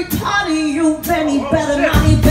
Every party you've been, he oh, better not, he